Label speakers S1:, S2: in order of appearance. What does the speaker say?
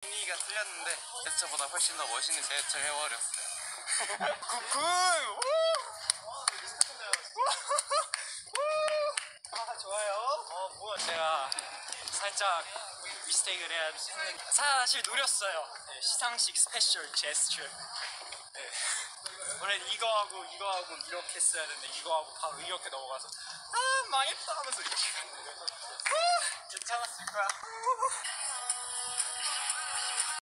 S1: 분위기가 틀렸는데 제스처보다 훨씬 더 멋있는 제스처 해버렸어요.
S2: Good good! 아 좋아요. 어 뭐야 제가 살짝 mistake를 해야 했는데 사실 노렸어요. 네, 시상식 special 제스처. 네. 원래 이거 하고 이거 하고 이렇게 했어야 되는데 이거 하고 바로 이렇게 넘어가서 아 망했다 하면서 이렇게 갔는데 아, 괜찮았을 거야.